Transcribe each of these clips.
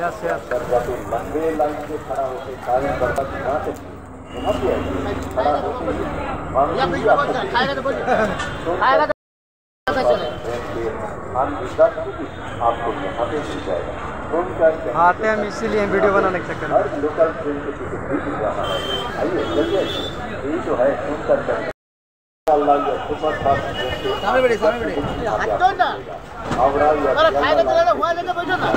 लंबे लाइन से खड़ा होकर कार्य करता खड़ा होकर आपको यहाँ पे मिल जाएगा आते हैं हम इसीलिए वीडियो बनाने के चक्कर में। हर लोकल ट्रेन के टिकट भी मिल रहा है। आइए जल्दी आइए यही सोनकर का से सामने बैठे सामने बैठे हटो ना। हावड़ा या अरे खाएगा तो ले लो वहाँ लेके बैठो ना।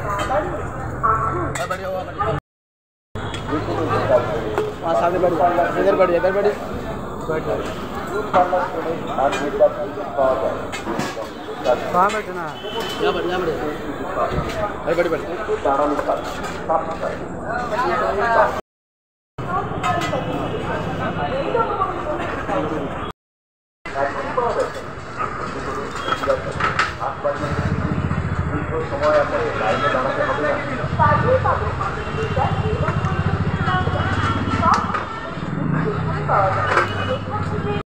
वहाँ सामने बैठ इधर बैठिए इधर बैठिए দূরপাল্লা ট্রেনে আট ঘন্টার টিকিট পাওয়া যায় এবং লোকাল कहाँ बैठना है यहाँ बैठ यहाँ बैठिए টিকিট পাওয়া যায় अरे बैठिए बैठिए একটু দাঁড়ানো কাজ সাফ সাফ সময় আপনাকে লাইনে দাঁড়াতে পাওয়া যায়